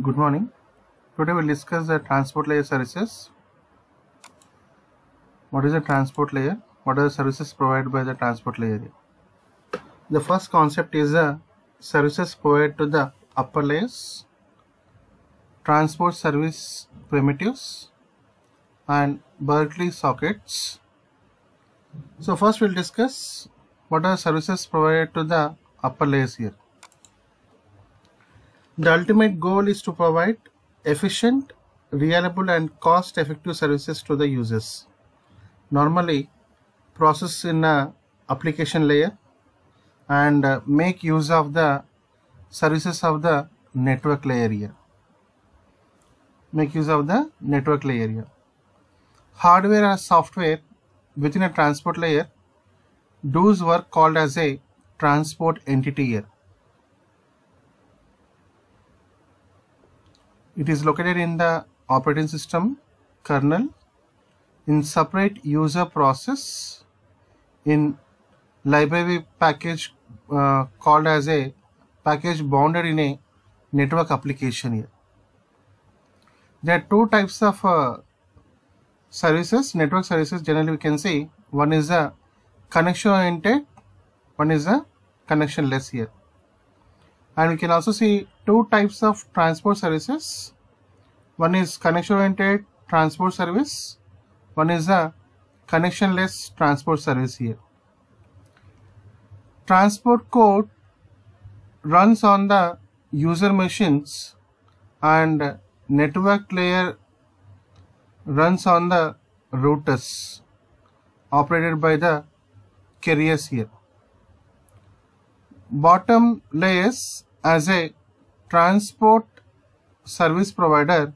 Good morning. Today we'll discuss the transport layer services. What is the transport layer? What are the services provided by the transport layer? The first concept is the services provided to the upper layers, transport service primitives, and Berkeley sockets. So first we'll discuss what are services provided to the upper layers here. The ultimate goal is to provide efficient, reliable and cost-effective services to the users. Normally, process in a application layer and uh, make use of the services of the network layer here. Make use of the network layer here. Hardware or software within a transport layer does work called as a transport entity here. It is located in the operating system kernel in separate user process in library package uh, called as a package bounded in a network application here. There are two types of uh, services, network services generally we can say one is a connection oriented, one is a connectionless here and we can also see two types of transport services. One is connection oriented transport service. One is a connectionless transport service here. Transport code runs on the user machines and network layer runs on the routers operated by the carriers here. Bottom layers as a transport service provider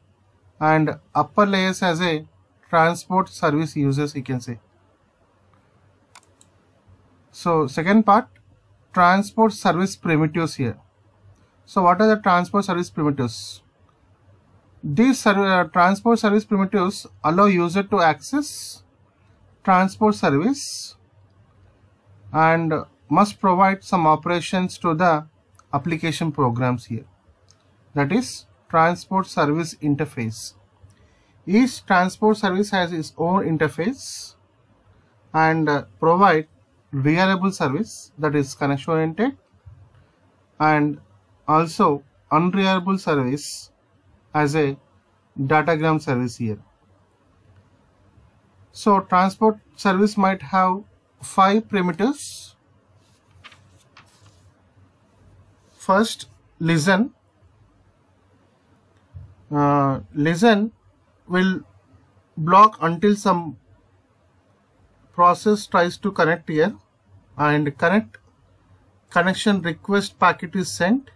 and upper layers as a transport service users you can say. So second part transport service primitives here. So what are the transport service primitives? These uh, transport service primitives allow user to access transport service and must provide some operations to the application programs here that is transport service interface. Each transport service has its own interface and uh, provide reliable service that is connection oriented and also unreliable service as a datagram service here. So transport service might have five primitives first listen uh, listen will block until some process tries to connect here. And connect connection request packet is sent.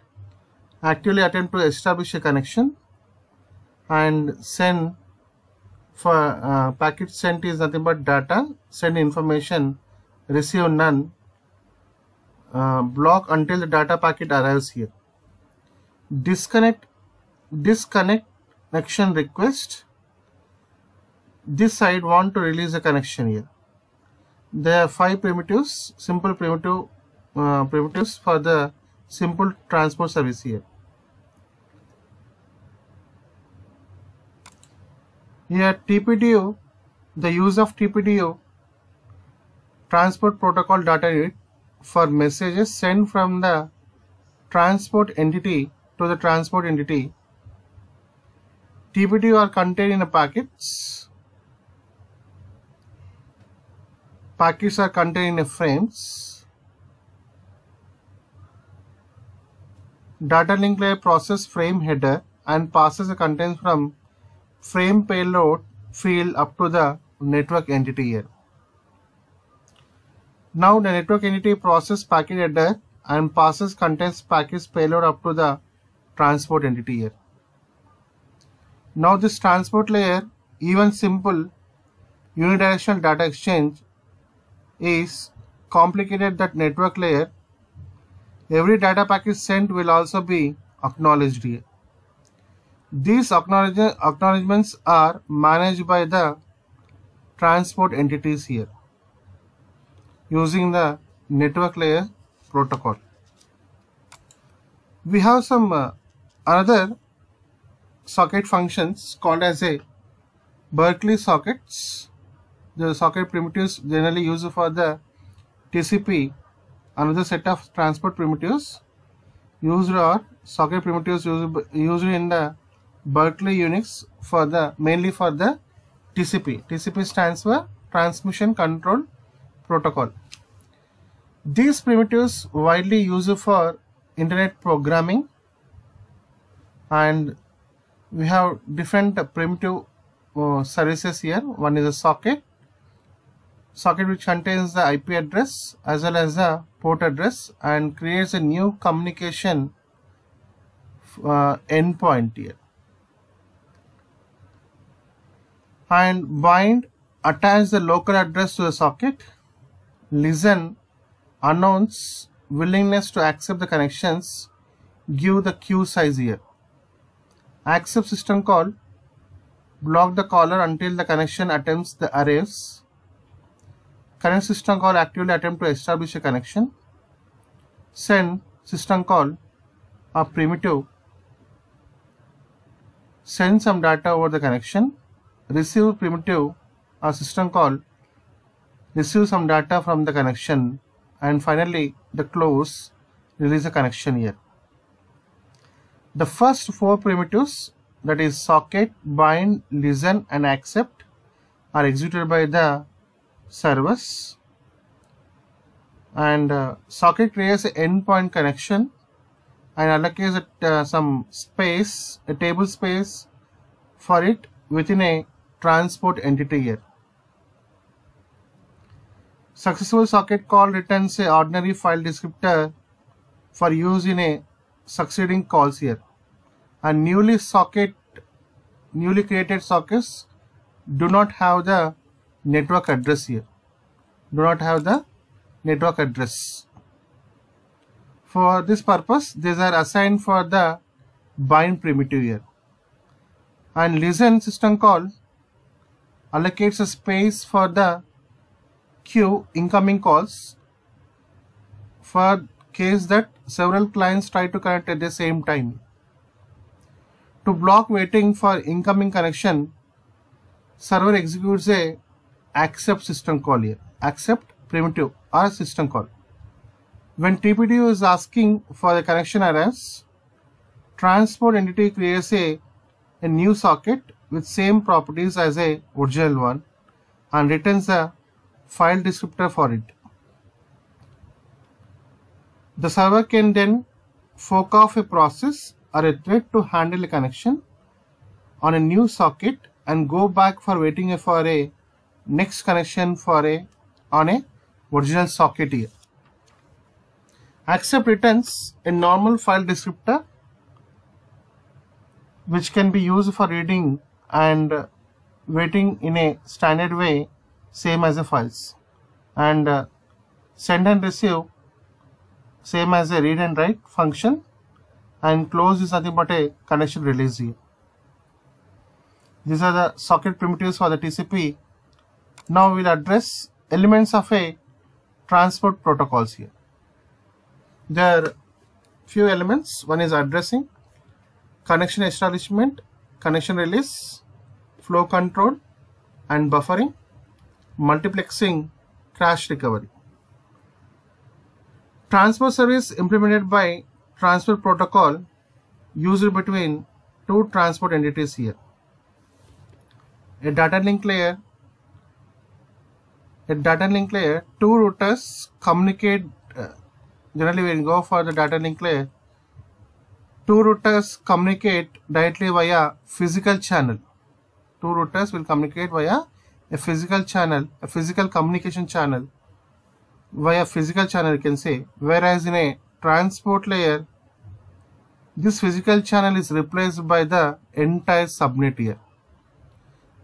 Actually attempt to establish a connection. And send for uh, packet sent is nothing but data. Send information receive none. Uh, block until the data packet arrives here. Disconnect, disconnect connection request. This side want to release a connection here. There are five primitives, simple primitive uh, primitives for the simple transport service here. Here TPDU, the use of TPDU, transport protocol data unit for messages sent from the transport entity to the transport entity. TPDU are contained in a packets. Packets are contained in frames. Data link layer process frame header and passes the contents from frame payload field up to the network entity here. Now the network entity process packet header and passes contents package payload up to the transport entity here. Now this transport layer, even simple unidirectional data exchange is complicated that network layer. Every data packet sent will also be acknowledged here. These acknowledgements are managed by the transport entities here using the network layer protocol. We have some uh, another socket functions called as a Berkeley sockets. The socket primitives generally used for the TCP. Another set of transport primitives used are socket primitives used, used in the Berkeley Unix for the mainly for the TCP. TCP stands for Transmission Control Protocol. These primitives widely used for internet programming and we have different primitive uh, services here. One is a socket, socket which contains the IP address as well as the port address and creates a new communication uh, endpoint here. And bind attach the local address to the socket, listen, announce willingness to accept the connections, give the queue size here accept system call block the caller until the connection attempts the arrays. Connect system call actively attempt to establish a connection. Send system call a primitive. Send some data over the connection. Receive primitive. A system call receive some data from the connection. And finally the close. Release a connection here the first four primitives that is socket, bind, listen and accept are executed by the servers and uh, socket creates an endpoint connection and allocates uh, some space, a table space for it within a transport entity here. Successful socket call returns a ordinary file descriptor for use in a succeeding calls here and newly socket newly created sockets do not have the network address here. Do not have the network address. For this purpose these are assigned for the bind primitive here. And listen system call allocates a space for the queue incoming calls for case that several clients try to connect at the same time to block waiting for incoming connection, server executes a accept system call here. Accept primitive or system call. When TPDU is asking for the connection arrives, transport entity creates a, a new socket with same properties as a original one and returns a file descriptor for it. The server can then fork off a process or a thread to handle a connection on a new socket and go back for waiting for a next connection for a on a original socket here. Accept returns a normal file descriptor which can be used for reading and waiting in a standard way same as the files and uh, send and receive same as a read and write function and close is nothing but a connection release here. These are the socket primitives for the TCP. Now we'll address elements of a transport protocols here. There are few elements. One is addressing, connection establishment, connection release, flow control and buffering, multiplexing, crash recovery. Transport service implemented by transfer protocol used between two transport entities here. A data link layer a data link layer, two routers communicate, uh, generally we go for the data link layer, two routers communicate directly via physical channel. Two routers will communicate via a physical channel, a physical communication channel, via physical channel you can say, whereas in a transport layer, this physical channel is replaced by the entire subnet here.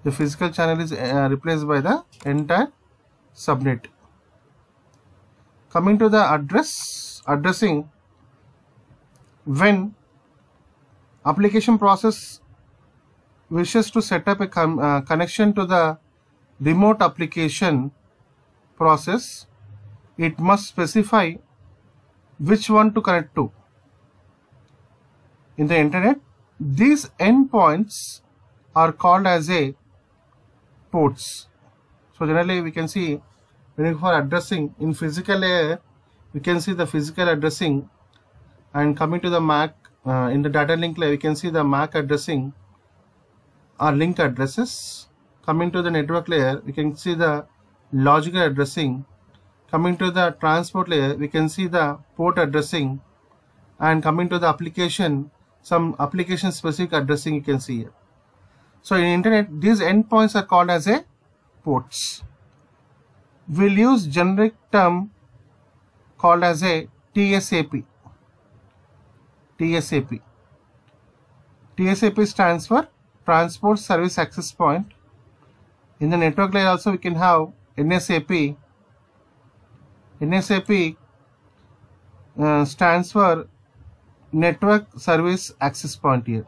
The physical channel is uh, replaced by the entire subnet. Coming to the address, addressing, when application process wishes to set up a uh, connection to the remote application process, it must specify which one to connect to. In the internet, these endpoints are called as a ports. So generally we can see when for addressing in physical layer we can see the physical addressing and coming to the MAC uh, in the data link layer we can see the MAC addressing or link addresses coming to the network layer we can see the logical addressing coming to the transport layer we can see the port addressing and coming to the application some application specific addressing you can see here. So in internet these endpoints are called as a ports. We'll use generic term called as a TSAP TSAP TSAP stands for transport service access point. In the network layer also we can have NSAP NSAP uh, stands for network service access point here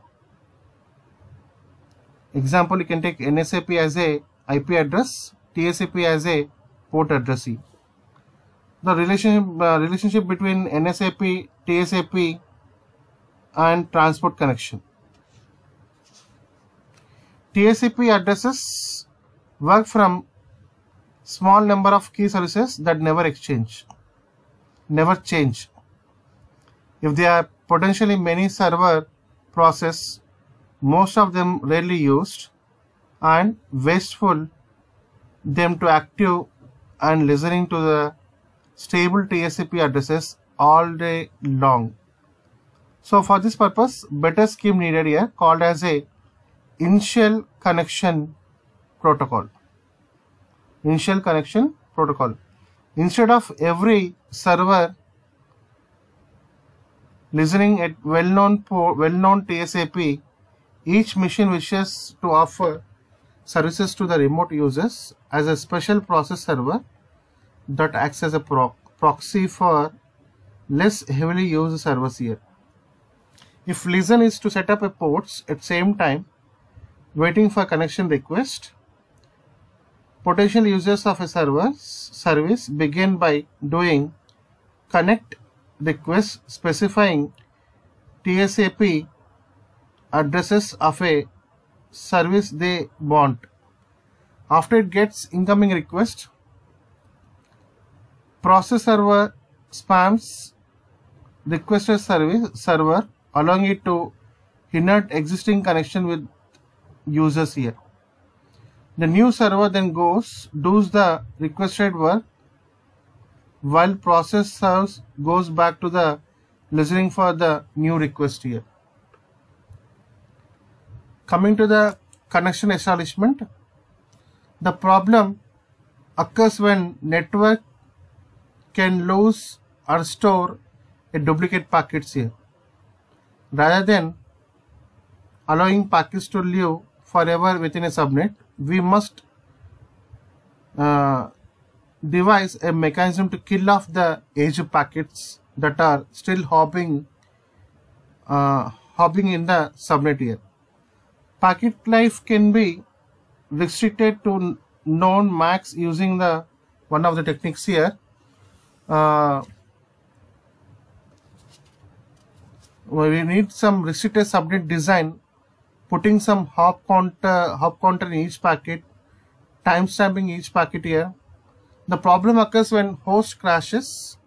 example you can take NSAP as a IP address TSAP as a port addressee. The relationship uh, relationship between NSAP TSAP and transport connection. TSAP addresses work from small number of key services that never exchange, never change. If there are potentially many server process, most of them rarely used and wasteful them to active and listening to the stable TSAP addresses all day long. So for this purpose, better scheme needed here called as a initial connection protocol. Initial connection protocol. Instead of every server listening at well-known well-known TSAP, each machine wishes to offer services to the remote users as a special process server that acts as a pro proxy for less heavily used servers here. If listen is to set up a ports at same time, waiting for connection request. Potential users of a server service begin by doing connect request specifying TSAP addresses of a service they want. After it gets incoming request, process server spams requested service server allowing it to inert existing connection with users here. The new server then goes, does the requested work while process serves goes back to the listening for the new request here. Coming to the connection establishment, the problem occurs when network can lose or store a duplicate packets here. Rather than allowing packets to live forever within a subnet, we must uh, devise a mechanism to kill off the edge packets that are still hopping uh, hopping in the subnet here. Packet life can be restricted to known max using the one of the techniques here. Uh, we need some restricted subnet design putting some hop counter hop counter in each packet timestamping each packet here. The problem occurs when host crashes.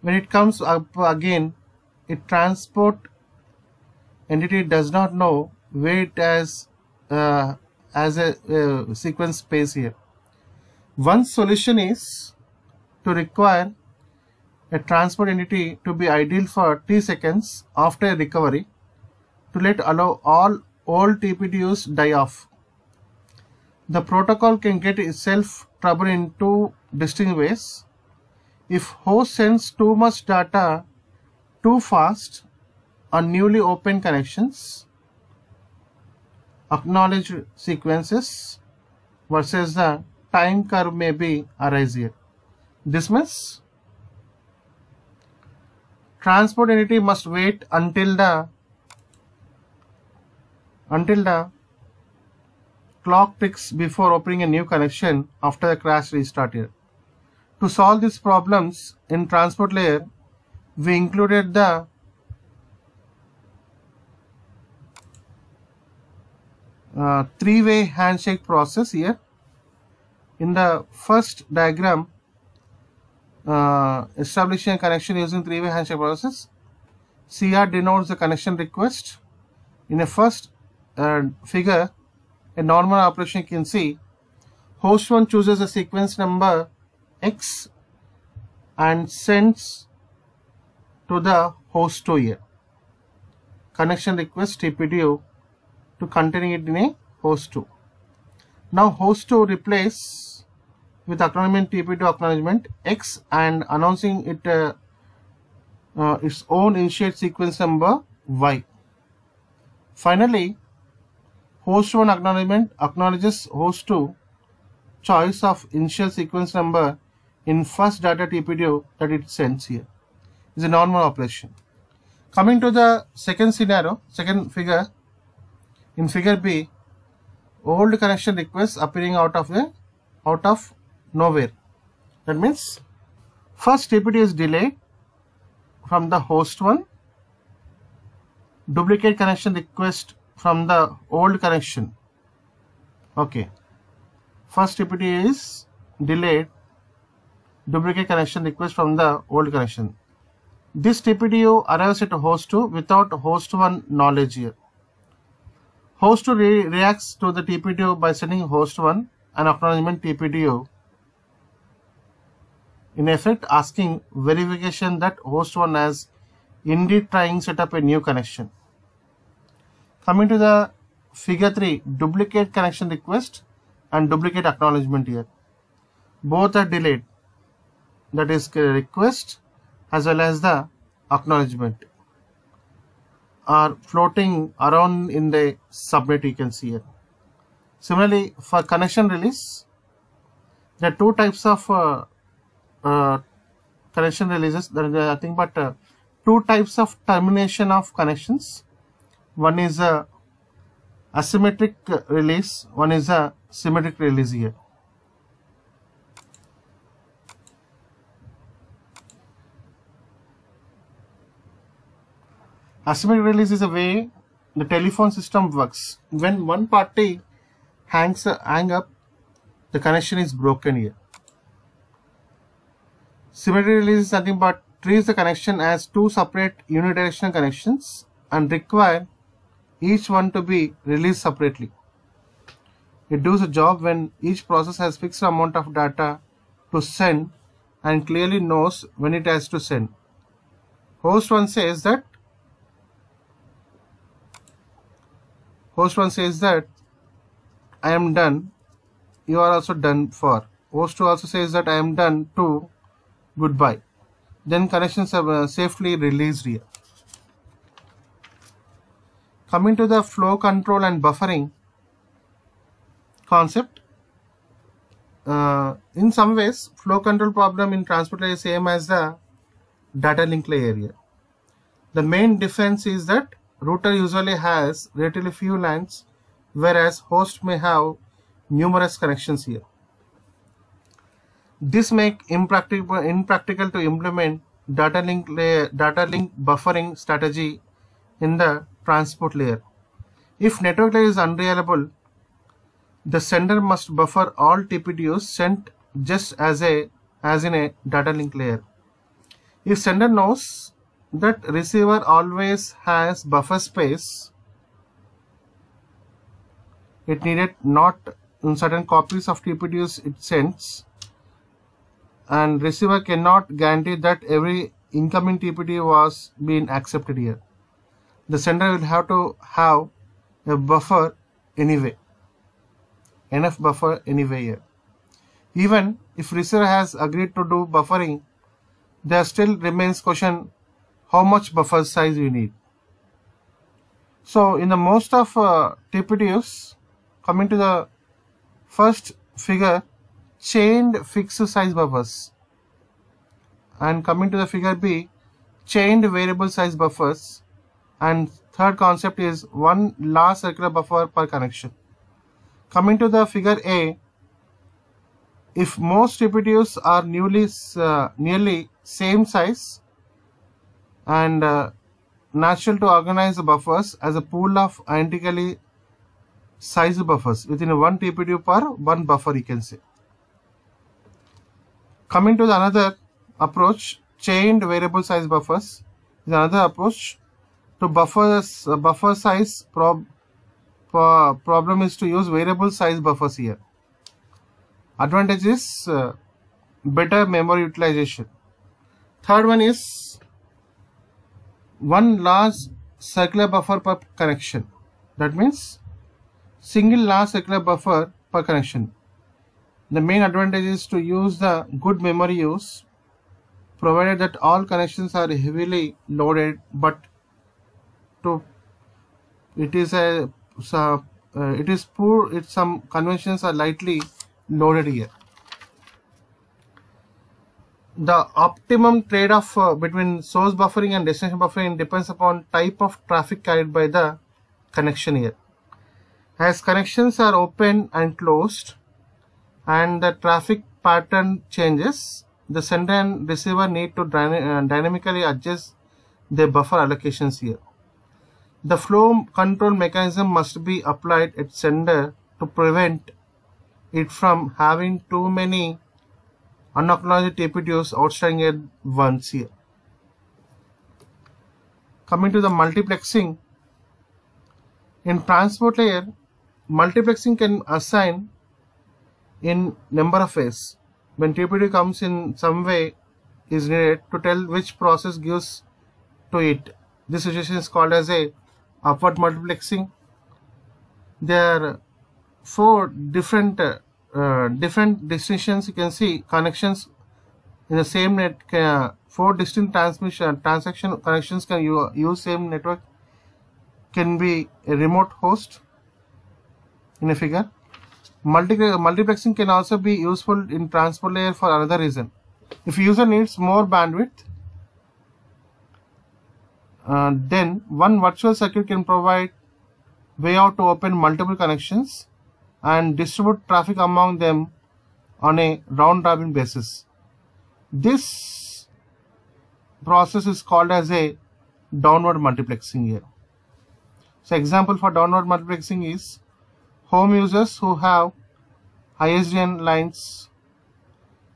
When it comes up again it transport entity does not know where it has uh, as a uh, sequence space here. One solution is to require a transport entity to be ideal for t seconds after recovery to let allow all all TPDUs die off. The protocol can get itself trouble in two distinct ways. If host sends too much data too fast on newly opened connections, acknowledged sequences versus the time curve may be arise here. This means transport entity must wait until the until the clock ticks before opening a new connection after the crash restart here. To solve these problems in transport layer, we included the uh, three-way handshake process here. In the first diagram, uh, establishing a connection using three-way handshake process, CR denotes the connection request. In a first uh, figure, a normal operation you can see, host 1 chooses a sequence number X and sends to the host 2 here. Connection request TPDU to containing it in a host 2. Now host 2 replace with acknowledgement TP2 acknowledgement X and announcing it uh, uh, its own initiate sequence number Y. Finally, host 1 acknowledgement acknowledges host 2 choice of initial sequence number in first data TPDU that it sends here. Is a normal operation. Coming to the second scenario, second figure, in figure B, old connection request appearing out of a out of nowhere. That means first TPD is delayed from the host one, duplicate connection request from the old connection. Okay. First TPD is delayed, duplicate connection request from the old connection. This TPDU arrives at host 2 without host 1 knowledge here. Host 2 re reacts to the TPDU by sending host 1 an acknowledgement TPDU in effect asking verification that host 1 has indeed trying set up a new connection. Coming to the figure 3 duplicate connection request and duplicate acknowledgement here. Both are delayed that is request as well as the acknowledgement are floating around in the subnet you can see here. Similarly, for connection release, there are two types of uh, uh, connection releases. There is nothing but uh, two types of termination of connections. One is a asymmetric release, one is a symmetric release here. Asymmetric release is a way the telephone system works. When one party hangs hang up, the connection is broken here. Symmetric release is nothing but treats the connection as two separate unidirectional connections and require each one to be released separately. It does a job when each process has fixed amount of data to send and clearly knows when it has to send. Host 1 says that host 1 says that I am done. You are also done for. Host 2 also says that I am done too goodbye. Then connections are uh, safely released here coming to the flow control and buffering concept uh, in some ways flow control problem in transport layer is same as the data link layer here the main difference is that router usually has relatively few lines whereas host may have numerous connections here. This make impractical, impractical to implement data link layer, data link buffering strategy in the transport layer. If network layer is unreliable, the sender must buffer all TPDUs sent just as a as in a data link layer. If sender knows that receiver always has buffer space it needed not in certain copies of TPDUs it sends and receiver cannot guarantee that every incoming TPD was being accepted here. The sender will have to have a buffer anyway, enough buffer anyway here. Even if receiver has agreed to do buffering, there still remains question how much buffer size you need. So in the most of uh, TPDUs, coming to the first figure, chained fixed size buffers. And coming to the figure B, chained variable size buffers. And third concept is one large circular buffer per connection. Coming to the figure A, if most TPDUs are newly uh, nearly same size, and uh, natural to organize the buffers as a pool of identically size buffers within one TPD per one buffer you can say. Coming to the another approach, chained variable size buffers is another approach to buffers uh, buffer size prob uh, problem is to use variable size buffers here. Advantage is uh, better memory utilization. Third one is one large circular buffer per connection. That means single large circular buffer per connection. The main advantage is to use the good memory use provided that all connections are heavily loaded but to it is a so, uh, it is poor it some conventions are lightly loaded here the optimum trade-off uh, between source buffering and destination buffering depends upon type of traffic carried by the connection here as connections are open and closed and the traffic pattern changes, the sender and receiver need to dyna uh, dynamically adjust their buffer allocations here. The flow control mechanism must be applied at sender to prevent it from having too many unacknowledged TPDUs outstanding at once here. Coming to the multiplexing, in transport layer, multiplexing can assign in number of ways. When TPD comes in some way is needed to tell which process gives to it. This situation is called as a upward multiplexing. There are four different uh, different destinations. You can see connections in the same net. Uh, four distinct transmission transaction connections can use same network. Can be a remote host in a figure Multi multiplexing can also be useful in transport layer for another reason. If user needs more bandwidth, uh, then one virtual circuit can provide way out to open multiple connections and distribute traffic among them on a round robin basis. This process is called as a downward multiplexing here. So example for downward multiplexing is home users who have ISDN lines.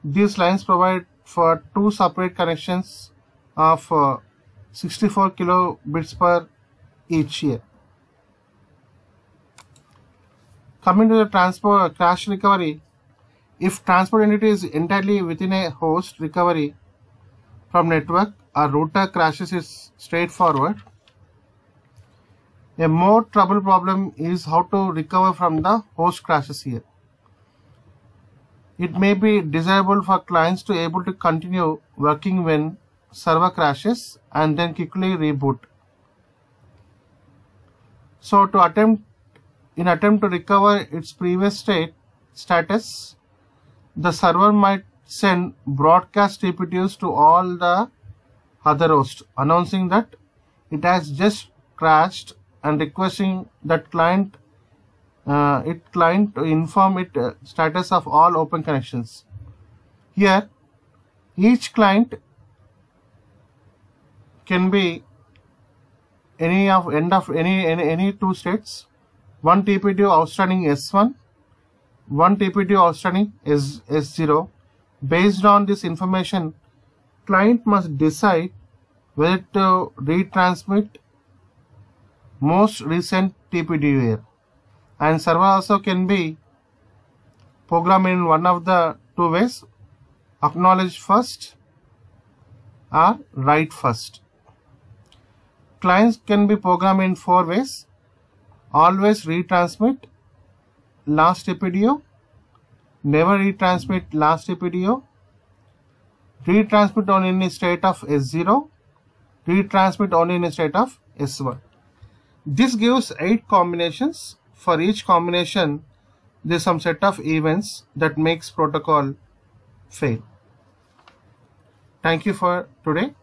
These lines provide for two separate connections of uh, 64 kilobits per each year. Coming to the transport crash recovery, if transport entity is entirely within a host recovery from network, a router crashes is straightforward a more trouble problem is how to recover from the host crashes here. It may be desirable for clients to able to continue working when server crashes and then quickly reboot. So to attempt in attempt to recover its previous state status, the server might send broadcast TPDs to all the other hosts announcing that it has just crashed and requesting that client uh, it client to inform it uh, status of all open connections. Here, each client can be any of end of any any, any two states. One TPD outstanding S1, one TPD outstanding S S0. Based on this information, client must decide whether to retransmit most recent TPD and server also can be programmed in one of the two ways acknowledge first or write first. Clients can be programmed in four ways always retransmit last TPDU, never retransmit last TPDU, retransmit only in state of S0, retransmit only in a state of S1. This gives 8 combinations. For each combination, there is some set of events that makes protocol fail. Thank you for today.